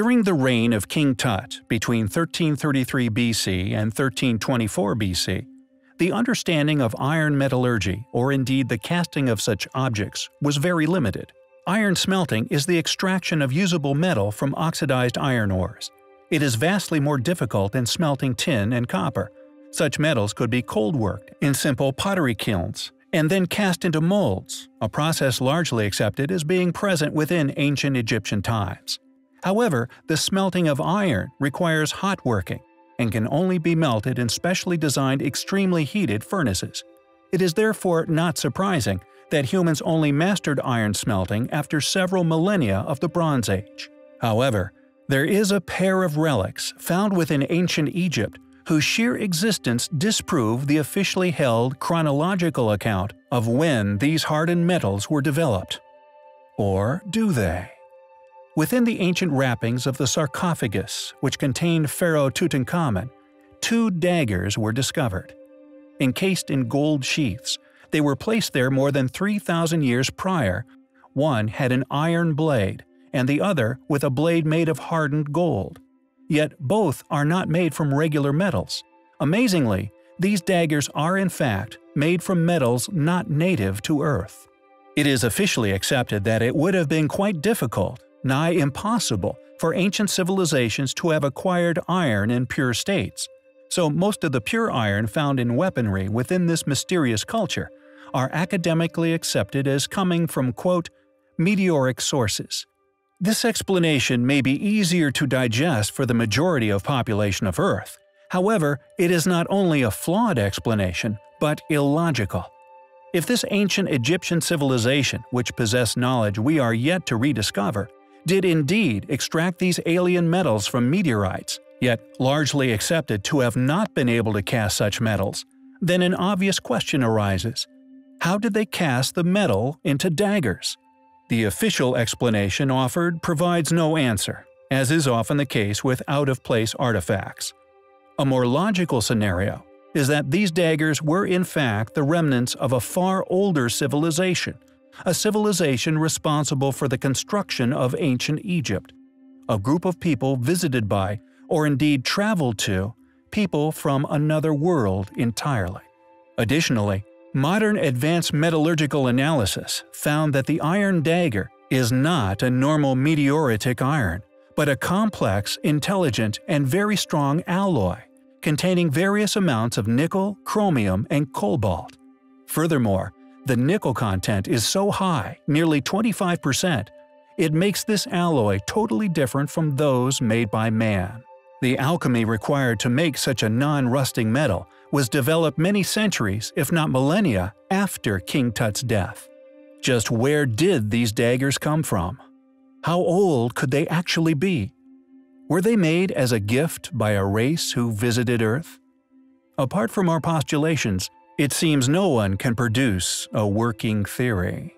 During the reign of King Tut between 1333 BC and 1324 BC, the understanding of iron metallurgy, or indeed the casting of such objects, was very limited. Iron smelting is the extraction of usable metal from oxidized iron ores. It is vastly more difficult than smelting tin and copper. Such metals could be cold worked in simple pottery kilns and then cast into molds, a process largely accepted as being present within ancient Egyptian times. However, the smelting of iron requires hot working and can only be melted in specially designed extremely heated furnaces. It is therefore not surprising that humans only mastered iron smelting after several millennia of the Bronze Age. However, there is a pair of relics found within ancient Egypt whose sheer existence disprove the officially held chronological account of when these hardened metals were developed. Or do they? Within the ancient wrappings of the sarcophagus, which contained Pharaoh Tutankhamun, two daggers were discovered. Encased in gold sheaths, they were placed there more than 3,000 years prior. One had an iron blade, and the other with a blade made of hardened gold. Yet both are not made from regular metals. Amazingly, these daggers are in fact made from metals not native to Earth. It is officially accepted that it would have been quite difficult, nigh impossible, for ancient civilizations to have acquired iron in pure states. So most of the pure iron found in weaponry within this mysterious culture are academically accepted as coming from quote, meteoric sources. This explanation may be easier to digest for the majority of population of Earth. However, it is not only a flawed explanation, but illogical. If this ancient Egyptian civilization, which possessed knowledge we are yet to rediscover, did indeed extract these alien metals from meteorites, yet largely accepted to have not been able to cast such metals, then an obvious question arises. How did they cast the metal into daggers? The official explanation offered provides no answer, as is often the case with out-of-place artifacts. A more logical scenario is that these daggers were in fact the remnants of a far older civilization, a civilization responsible for the construction of ancient Egypt, a group of people visited by, or indeed traveled to, people from another world entirely. Additionally, Modern advanced metallurgical analysis found that the iron dagger is not a normal meteoritic iron, but a complex, intelligent, and very strong alloy, containing various amounts of nickel, chromium, and cobalt. Furthermore, the nickel content is so high, nearly 25%, it makes this alloy totally different from those made by man. The alchemy required to make such a non-rusting metal was developed many centuries, if not millennia, after King Tut's death. Just where did these daggers come from? How old could they actually be? Were they made as a gift by a race who visited Earth? Apart from our postulations, it seems no one can produce a working theory.